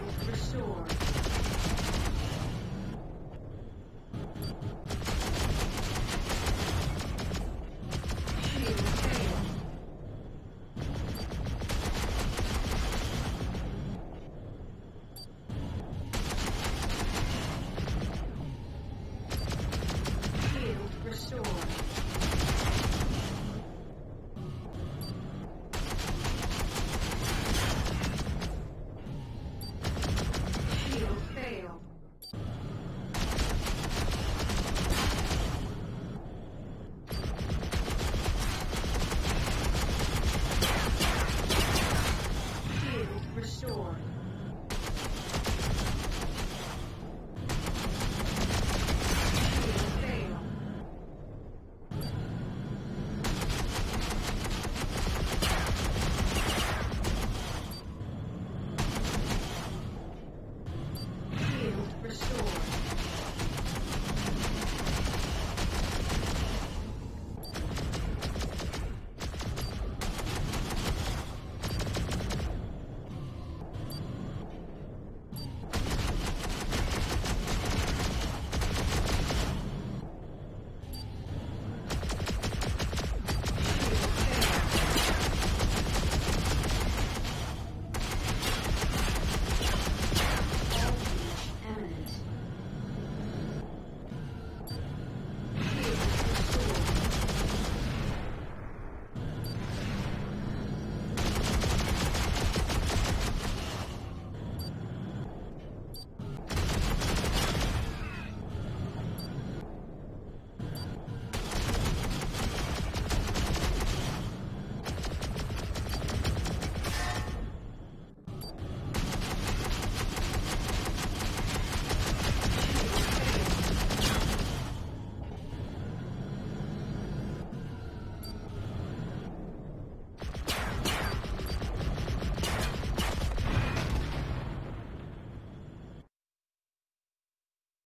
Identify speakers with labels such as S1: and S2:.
S1: will restore. restored. Shield.